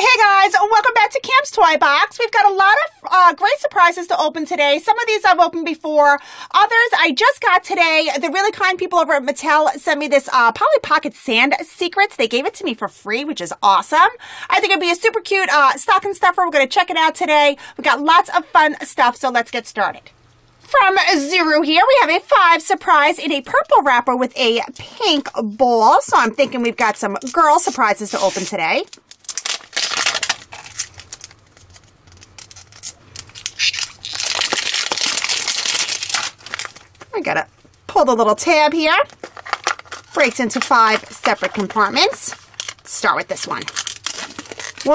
Hey guys, welcome back to Cam's Toy Box. We've got a lot of uh, great surprises to open today. Some of these I've opened before. Others I just got today. The really kind people over at Mattel sent me this uh, Polly Pocket Sand Secrets. They gave it to me for free, which is awesome. I think it'd be a super cute uh, stocking stuffer. We're going to check it out today. We've got lots of fun stuff, so let's get started. From Zuru here, we have a five surprise in a purple wrapper with a pink ball. So I'm thinking we've got some girl surprises to open today. I gotta pull the little tab here. Breaks into five separate compartments. Start with this one. Whoa,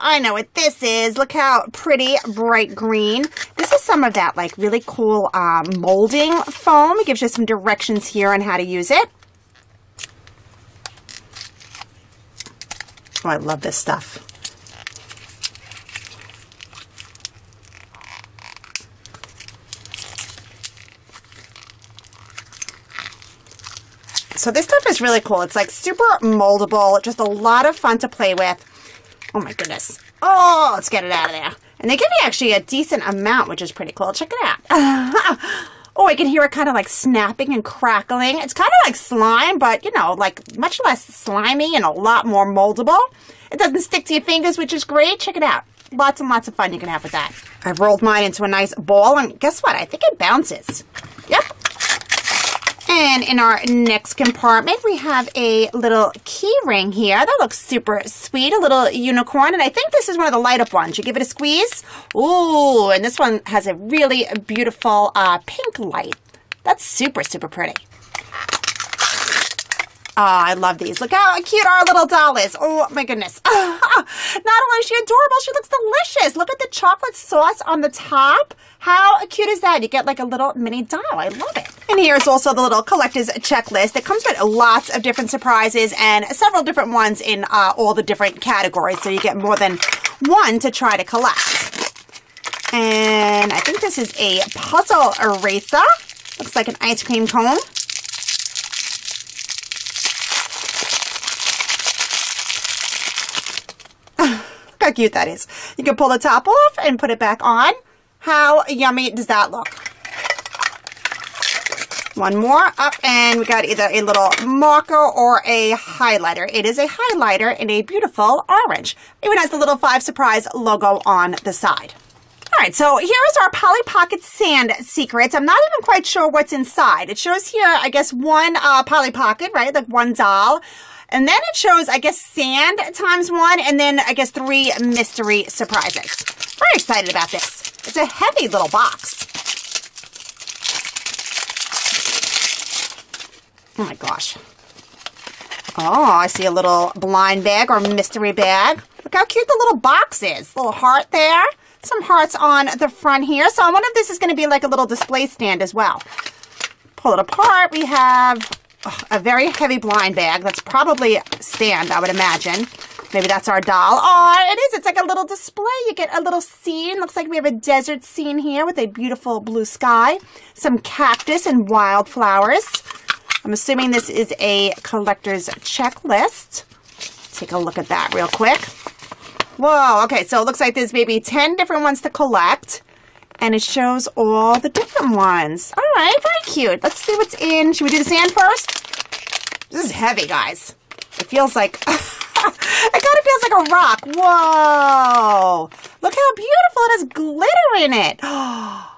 I know what this is. Look how pretty bright green. This is some of that like really cool um, molding foam. It gives you some directions here on how to use it. I love this stuff. So this stuff is really cool. It's like super moldable, just a lot of fun to play with. Oh my goodness. Oh, let's get it out of there. And they give you actually a decent amount, which is pretty cool. Check it out. oh, I can hear it kind of like snapping and crackling. It's kind of like slime, but you know, like much less slimy and a lot more moldable. It doesn't stick to your fingers, which is great. Check it out. Lots and lots of fun you can have with that. I've rolled mine into a nice ball, and guess what? I think it bounces. Yep, and in our next compartment, we have a little key ring here. That looks super sweet, a little unicorn. And I think this is one of the light up ones. You give it a squeeze. Ooh, and this one has a really beautiful uh, pink light. That's super, super pretty. Oh, I love these. Look how cute our little doll is. Oh, my goodness. Not only is she adorable, she looks delicious. Look at the chocolate sauce on the top. How cute is that? You get like a little mini doll. I love it. And here's also the little collector's checklist. It comes with lots of different surprises and several different ones in uh, all the different categories. So you get more than one to try to collect. And I think this is a puzzle eraser. Looks like an ice cream cone. how cute that is. You can pull the top off and put it back on. How yummy does that look? One more up and we got either a little marker or a highlighter. It is a highlighter in a beautiful orange. Even has the little five surprise logo on the side. All right, so here's our Polly Pocket Sand Secrets. I'm not even quite sure what's inside. It shows here, I guess, one uh, Polly Pocket, right? Like one doll. And then it shows, I guess, sand times one, and then I guess three mystery surprises. Very excited about this. It's a heavy little box. Oh my gosh. Oh, I see a little blind bag or mystery bag. Look how cute the little box is. Little heart there. Some hearts on the front here. So I wonder if this is going to be like a little display stand as well. Pull it apart. We have oh, a very heavy blind bag. That's probably a stand, I would imagine. Maybe that's our doll. Oh, it is. It's like a little display. You get a little scene. Looks like we have a desert scene here with a beautiful blue sky, some cactus and wildflowers. I'm assuming this is a collector's checklist. Take a look at that real quick. Whoa, okay, so it looks like there's maybe 10 different ones to collect and it shows all the different ones. All right, very cute. Let's see what's in. Should we do the sand first? This is heavy, guys. It feels like, it kind of feels like a rock. Whoa. Look how beautiful it has glitter in it. Oh,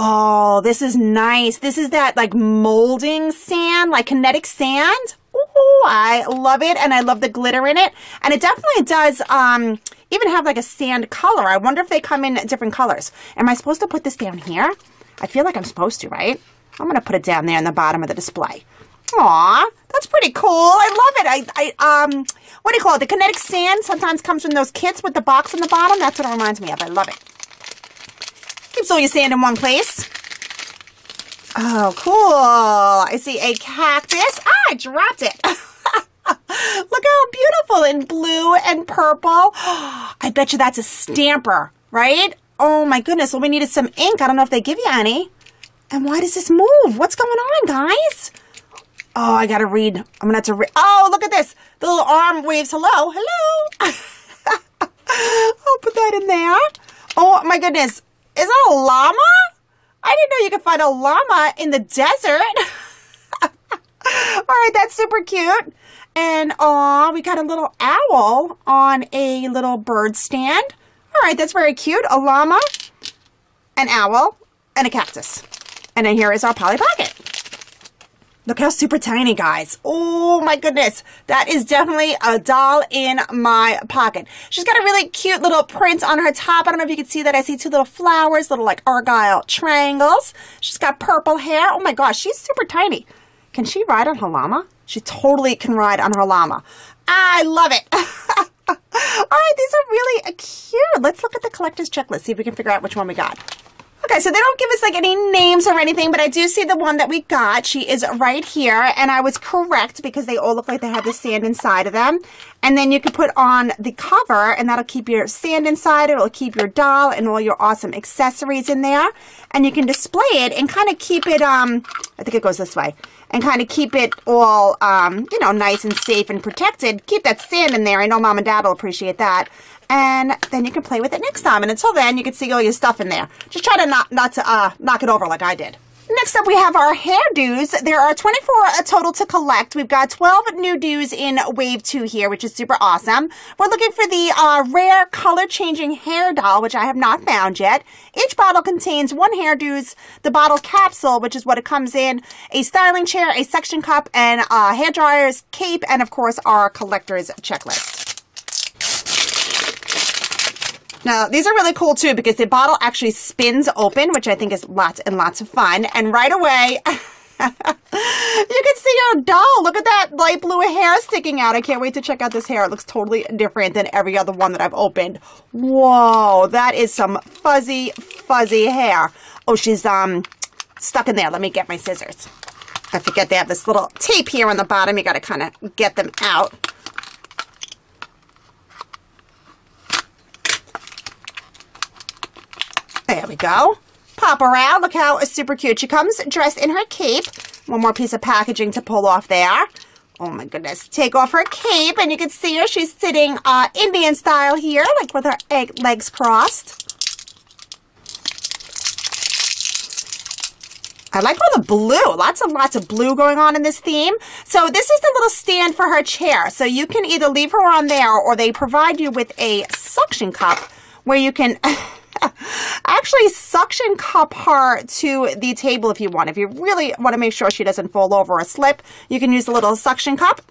Oh, this is nice. This is that like molding sand, like kinetic sand. Ooh, I love it. And I love the glitter in it. And it definitely does, um, even have like a sand color. I wonder if they come in different colors. Am I supposed to put this down here? I feel like I'm supposed to, right? I'm going to put it down there in the bottom of the display. Aw, that's pretty cool. I love it. I, I, um, what do you call it? The kinetic sand sometimes comes from those kits with the box on the bottom. That's what it reminds me of. I love it. Keeps all your sand in one place. Oh, cool. I see a cactus. Ah, I dropped it. Look how beautiful in blue and purple. I bet you that's a stamper, right? Oh my goodness. Well, we needed some ink. I don't know if they give you any. And why does this move? What's going on, guys? Oh, I gotta read. I'm gonna have to read. Oh, look at this. The little arm waves hello. Hello. I'll put that in there. Oh my goodness. Is that a llama? I didn't know you could find a llama in the desert. All right, that's super cute. And aw, we got a little owl on a little bird stand. All right, that's very cute. A llama, an owl, and a cactus. And then here is our Polly Pocket. Look how super tiny, guys. Oh my goodness. That is definitely a doll in my pocket. She's got a really cute little print on her top. I don't know if you can see that. I see two little flowers, little like argyle triangles. She's got purple hair. Oh my gosh, she's super tiny. Can she ride on her llama? She totally can ride on her llama. I love it. All right, these are really cute. Let's look at the collector's checklist, see if we can figure out which one we got. Okay, so they don't give us like any names or anything, but I do see the one that we got. She is right here, and I was correct because they all look like they have the sand inside of them. And then you can put on the cover, and that'll keep your sand inside. It'll keep your doll and all your awesome accessories in there. And you can display it and kind of keep it, um, I think it goes this way, and kind of keep it all, um, you know, nice and safe and protected. Keep that sand in there. I know mom and dad will appreciate that and then you can play with it next time. And until then, you can see all your stuff in there. Just try to not, not to uh, knock it over like I did. Next up, we have our Hair Dooz. There are 24 total to collect. We've got 12 new doos in Wave 2 here, which is super awesome. We're looking for the uh, rare color-changing hair doll, which I have not found yet. Each bottle contains one Hair Dooz, the bottle capsule, which is what it comes in, a styling chair, a suction cup, and a hair dryer's cape, and of course, our collector's checklist. Now, these are really cool too because the bottle actually spins open, which I think is lots and lots of fun. And right away, you can see your doll. Look at that light blue hair sticking out. I can't wait to check out this hair. It looks totally different than every other one that I've opened. Whoa, that is some fuzzy, fuzzy hair. Oh, she's um stuck in there. Let me get my scissors. I forget they have this little tape here on the bottom. You got to kind of get them out. There we go. Pop out. Look how super cute. She comes dressed in her cape. One more piece of packaging to pull off there. Oh my goodness. Take off her cape and you can see her. She's sitting uh, Indian style here, like with her egg legs crossed. I like all the blue. Lots and lots of blue going on in this theme. So this is the little stand for her chair. So you can either leave her on there or they provide you with a suction cup where you can actually suction cup her to the table if you want. If you really want to make sure she doesn't fall over or slip, you can use a little suction cup.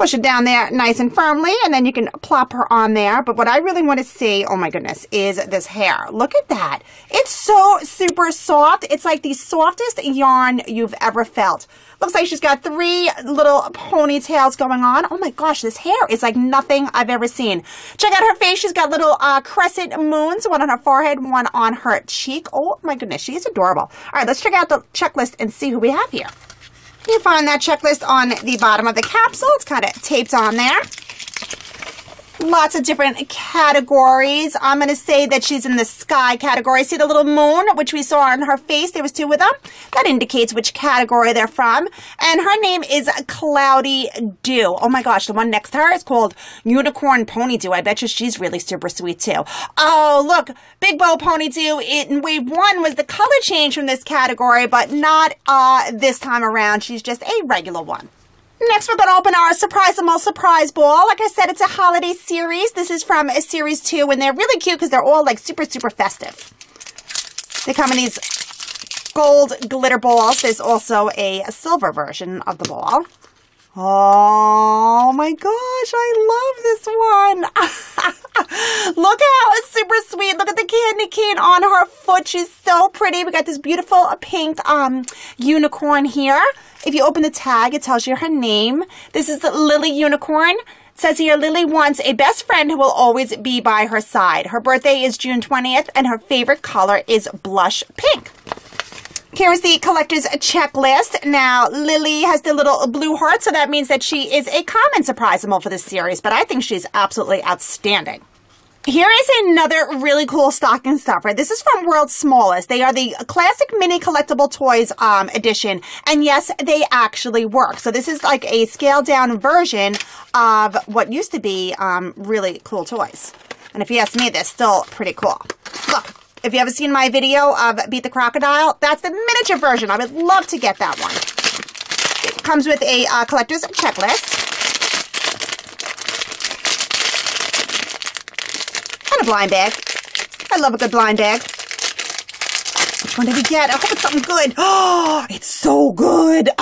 Push it down there nice and firmly, and then you can plop her on there. But what I really want to see, oh my goodness, is this hair. Look at that. It's so super soft. It's like the softest yarn you've ever felt. Looks like she's got three little ponytails going on. Oh my gosh, this hair is like nothing I've ever seen. Check out her face. She's got little uh, crescent moons, one on her forehead, one on her cheek. Oh my goodness, she's adorable. All right, let's check out the checklist and see who we have here. You find that checklist on the bottom of the capsule. It's kind of taped on there lots of different categories. I'm going to say that she's in the sky category. See the little moon, which we saw on her face? There was two of them. That indicates which category they're from. And her name is Cloudy Dew. Oh my gosh, the one next to her is called Unicorn Pony Dew. I bet you she's really super sweet too. Oh, look, Big Bow Pony Dew in wave one was the color change from this category, but not uh, this time around. She's just a regular one. Next, we're going to open our Surprizamals Surprise Ball. Like I said, it's a holiday series. This is from a series two, and they're really cute because they're all like super, super festive. They come in these gold glitter balls. There's also a, a silver version of the ball. Oh my gosh, I love this one. Look how it's super sweet. Look at the candy cane on her foot. She's so pretty. We got this beautiful pink um, unicorn here. If you open the tag, it tells you her name. This is Lily Unicorn. It says here, Lily wants a best friend who will always be by her side. Her birthday is June 20th, and her favorite color is blush pink. Here's the collector's checklist. Now, Lily has the little blue heart, so that means that she is a common surprizamal for this series, but I think she's absolutely outstanding. Here is another really cool stocking stuffer. This is from World's Smallest. They are the classic mini collectible toys um, edition. And yes, they actually work. So this is like a scaled down version of what used to be um, really cool toys. And if you ask me, they're still pretty cool. Look, if you haven't seen my video of Beat the Crocodile, that's the miniature version. I would love to get that one. It comes with a uh, collector's checklist. And a blind bag. I love a good blind bag. Which one did we get? I hope it's something good. Oh, it's so good.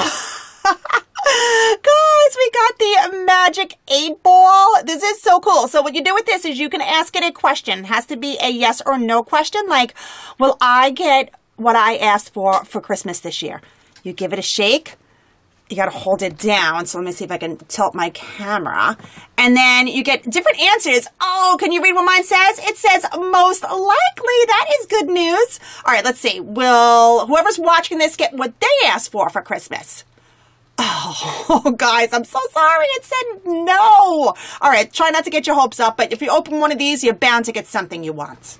Guys, we got the magic eight ball. This is so cool. So what you do with this is you can ask it a question. It has to be a yes or no question. Like, will I get what I asked for for Christmas this year? You give it a shake. You got to hold it down. So let me see if I can tilt my camera. And then you get different answers. Oh, can you read what mine says? It says most likely. That is good news. All right, let's see. Will whoever's watching this get what they asked for for Christmas? Oh, guys, I'm so sorry. It said no. All right, try not to get your hopes up, but if you open one of these, you're bound to get something you want.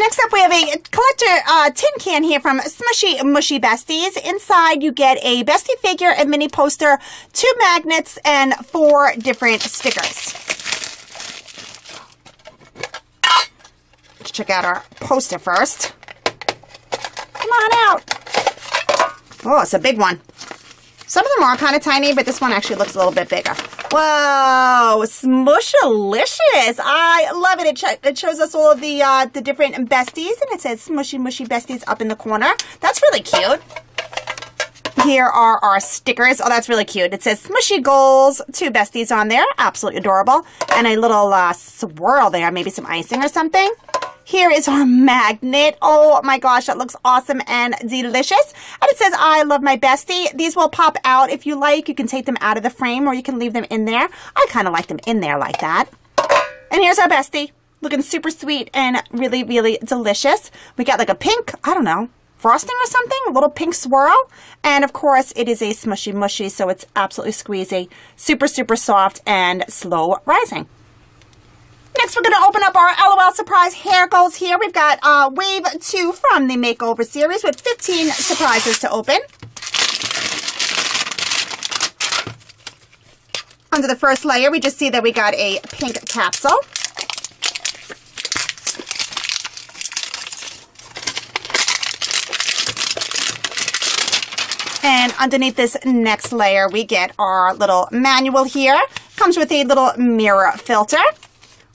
Next up, we have a collector uh, tin can here from Smooshy Mushy Besties. Inside, you get a bestie figure, a mini poster, two magnets, and four different stickers. Let's check out our poster first. Come on out. Oh, it's a big one. Some of them are kind of tiny, but this one actually looks a little bit bigger. Whoa, smushalicious. I love it. It, it shows us all of the uh, the different besties, and it says Smooshy Mushy besties up in the corner. That's really cute. Here are our stickers. Oh, that's really cute. It says Smushy Goals, two besties on there. Absolutely adorable. And a little uh, swirl there, maybe some icing or something. Here is our magnet. Oh my gosh, that looks awesome and delicious. And it says, I love my bestie. These will pop out if you like. You can take them out of the frame or you can leave them in there. I kind of like them in there like that. And here's our bestie. Looking super sweet and really, really delicious. We got like a pink, I don't know, frosting or something, a little pink swirl. And of course, it is a Smooshy Mushy, so it's absolutely squeezy, super, super soft and slow rising. Next, we're going to open up our LOL Surprise Hair Goals here. We've got uh, Wave 2 from the Makeover series with 15 surprises to open. Under the first layer, we just see that we got a pink capsule. And underneath this next layer, we get our little manual here. Comes with a little mirror filter.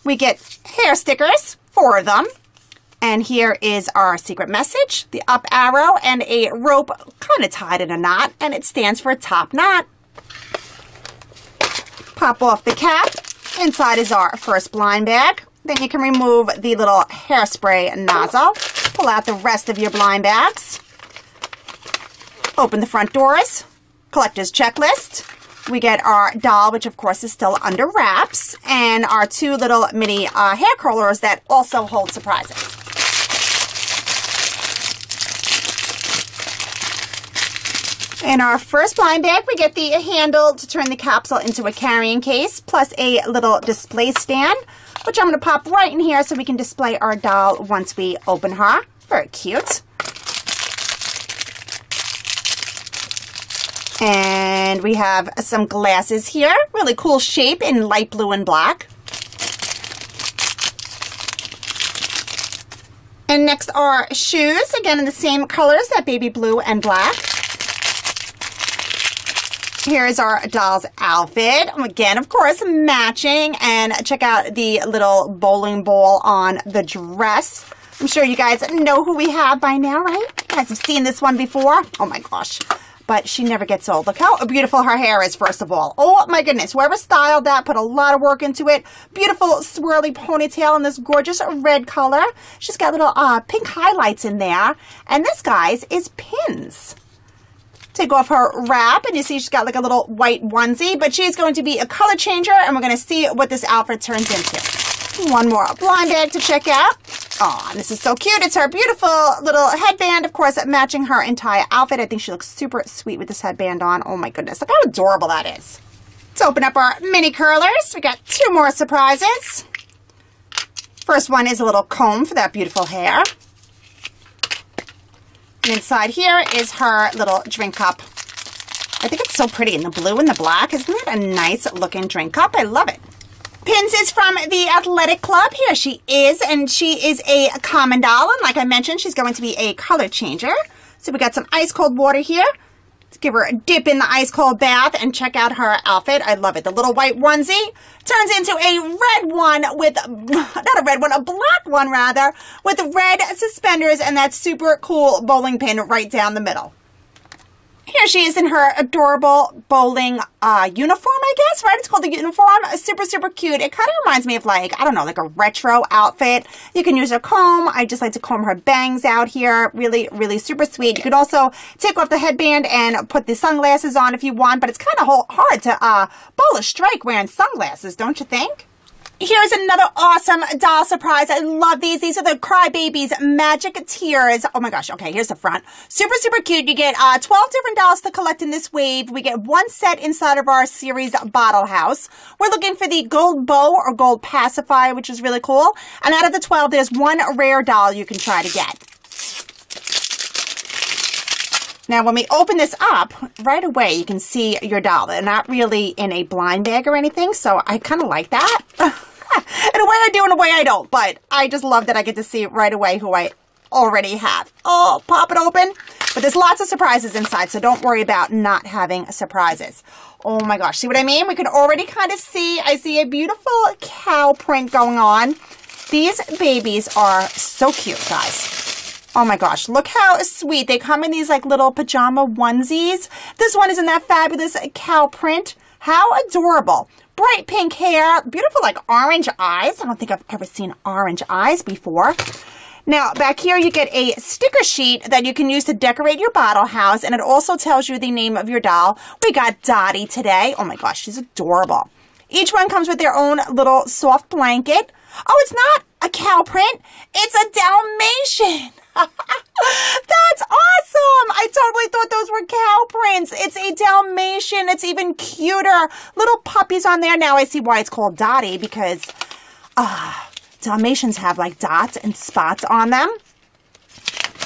We get hair stickers, four of them. And here is our secret message, the up arrow and a rope kind of tied in a knot, and it stands for top knot. Pop off the cap. Inside is our first blind bag. Then you can remove the little hairspray nozzle. Pull out the rest of your blind bags. Open the front doors. Collector's checklist. We get our doll, which of course is still under wraps, and our two little mini uh, hair curlers that also hold surprises. In our first blind bag, we get the handle to turn the capsule into a carrying case, plus a little display stand, which I'm going to pop right in here so we can display our doll once we open her. Very cute. And we have some glasses here. Really cool shape in light blue and black. And next are shoes, again in the same colors, that baby blue and black. Here is our doll's outfit. Again, of course, matching. And check out the little bowling ball on the dress. I'm sure you guys know who we have by now, right? You guys have seen this one before. Oh my gosh but she never gets old. Look how beautiful her hair is, first of all. Oh my goodness, whoever styled that put a lot of work into it. Beautiful swirly ponytail in this gorgeous red color. She's got little uh, pink highlights in there. And this, guys, is pins. Take off her wrap, and you see she's got like a little white onesie, but she's going to be a color changer, and we're going to see what this outfit turns into. One more blind bag to check out. Oh, this is so cute. It's her beautiful little headband, of course, matching her entire outfit. I think she looks super sweet with this headband on. Oh my goodness, look how adorable that is. Let's open up our mini curlers. We got two more surprises. First one is a little comb for that beautiful hair. And inside here is her little drink cup. I think it's so pretty in the blue and the black. Isn't that a nice looking drink cup? I love it. Pins is from the Athletic Club. Here she is, and she is a common doll. And like I mentioned, she's going to be a color changer. So we got some ice cold water here. Let's give her a dip in the ice cold bath and check out her outfit. I love it. The little white onesie turns into a red one with, not a red one, a black one rather, with red suspenders and that super cool bowling pin right down the middle. Here she is in her adorable bowling uh, uniform, I guess, right? It's called the uniform. Super, super cute. It kind of reminds me of like, I don't know, like a retro outfit. You can use a comb. I just like to comb her bangs out here. Really, really super sweet. You could also take off the headband and put the sunglasses on if you want, but it's kind of hard to uh, bowl a strike wearing sunglasses, don't you think? Here's another awesome doll surprise. I love these. These are the Cry Babies Magic Tears. Oh my gosh. Okay, here's the front. Super, super cute. You get uh, 12 different dolls to collect in this wave. We get one set inside of our series Bottle House. We're looking for the gold bow or gold pacifier, which is really cool. And out of the 12, there's one rare doll you can try to get. Now, when we open this up, right away you can see your doll. They're not really in a blind bag or anything, so I kind of like that. in a way I do, in a way I don't, but I just love that I get to see right away who I already have. Oh, pop it open. But there's lots of surprises inside, so don't worry about not having surprises. Oh my gosh, see what I mean? We can already kind of see, I see a beautiful cow print going on. These babies are so cute, guys. Oh my gosh, look how sweet. They come in these like little pajama onesies. This one is in that fabulous cow print. How adorable. Bright pink hair, beautiful like orange eyes. I don't think I've ever seen orange eyes before. Now, back here you get a sticker sheet that you can use to decorate your bottle house, and it also tells you the name of your doll. We got Dottie today. Oh my gosh, she's adorable. Each one comes with their own little soft blanket. Oh, it's not a cow print. It's a Dalmatian. That's awesome! I totally thought those were cow prints. It's a Dalmatian. It's even cuter. Little puppies on there. Now I see why it's called Dottie because uh, Dalmatians have like dots and spots on them.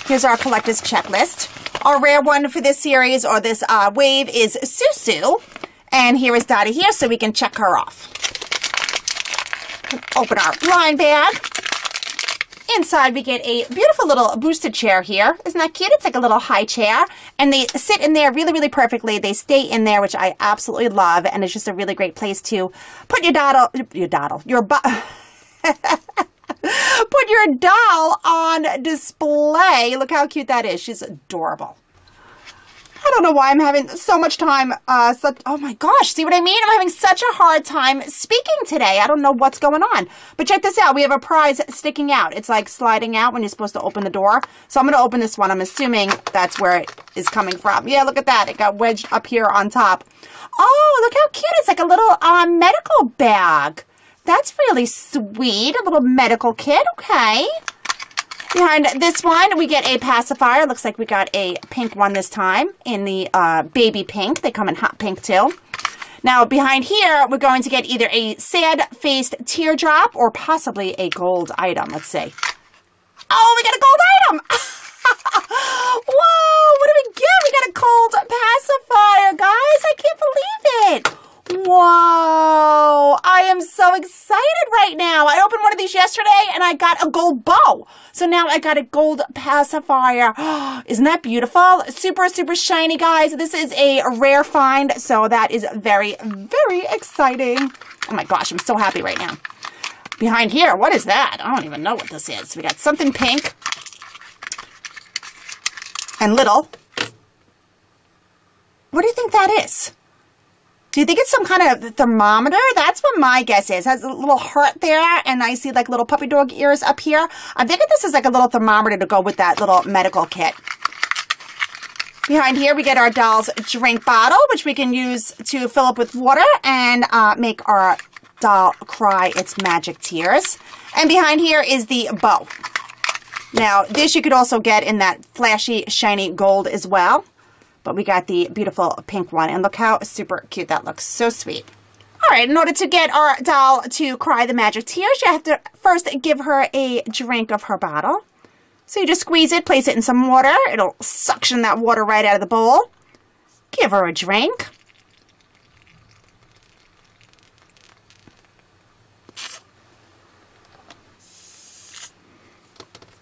Here's our collector's checklist. Our rare one for this series or this uh, wave is Susu. And here is Dottie here so we can check her off. Open our blind bag. Inside, we get a beautiful little boosted chair here. Isn't that cute? It's like a little high chair. And they sit in there really, really perfectly. They stay in there, which I absolutely love. And it's just a really great place to put your doddle, your doddle, your butt. put your doll on display. Look how cute that is. She's adorable. I don't know why I'm having so much time. Uh, oh my gosh, see what I mean? I'm having such a hard time speaking today. I don't know what's going on. But check this out. We have a prize sticking out. It's like sliding out when you're supposed to open the door. So I'm going to open this one. I'm assuming that's where it is coming from. Yeah, look at that. It got wedged up here on top. Oh, look how cute. It's like a little uh, medical bag. That's really sweet. A little medical kit. Okay. Behind this one, we get a pacifier. Looks like we got a pink one this time in the uh, baby pink. They come in hot pink too. Now, behind here, we're going to get either a sad-faced teardrop or possibly a gold item. Let's see. Oh, we got a gold item! Whoa, what do we get? We got a gold pacifier, guys. I can't believe it. Whoa! I am so excited right now. I opened one of these yesterday and I got a gold bow. So now I got a gold pacifier. Isn't that beautiful? Super, super shiny, guys. This is a rare find, so that is very, very exciting. Oh my gosh, I'm so happy right now. Behind here, what is that? I don't even know what this is. We got something pink and little. What do you think that is? Do you think it's some kind of thermometer? That's what my guess is. It has a little heart there, and I see like little puppy dog ears up here. I'm thinking this is like a little thermometer to go with that little medical kit. Behind here, we get our doll's drink bottle, which we can use to fill up with water and uh, make our doll cry its magic tears. And behind here is the bow. Now, this you could also get in that flashy, shiny gold as well. But we got the beautiful pink one. And look how super cute that looks. So sweet. All right, in order to get our doll to cry the magic tears, you have to first give her a drink of her bottle. So you just squeeze it, place it in some water. It'll suction that water right out of the bowl. Give her a drink.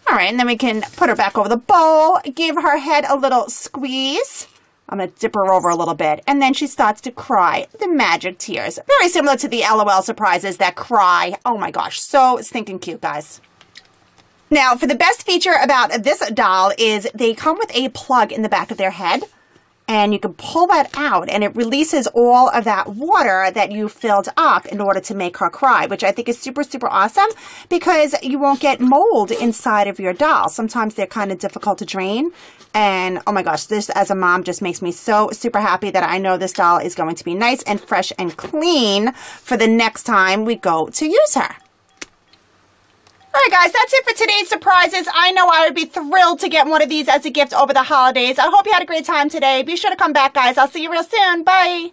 All right, and then we can put her back over the bowl, give her head a little squeeze. I'm going to dip her over a little bit. And then she starts to cry the magic tears. Very similar to the LOL surprises that cry. Oh my gosh, so stinking cute, guys. Now, for the best feature about this doll is they come with a plug in the back of their head and you can pull that out and it releases all of that water that you filled up in order to make her cry, which I think is super, super awesome because you won't get mold inside of your doll. Sometimes they're kind of difficult to drain. And oh my gosh, this as a mom just makes me so super happy that I know this doll is going to be nice and fresh and clean for the next time we go to use her. All right, guys, that's it for today's surprises. I know I would be thrilled to get one of these as a gift over the holidays. I hope you had a great time today. Be sure to come back, guys. I'll see you real soon. Bye.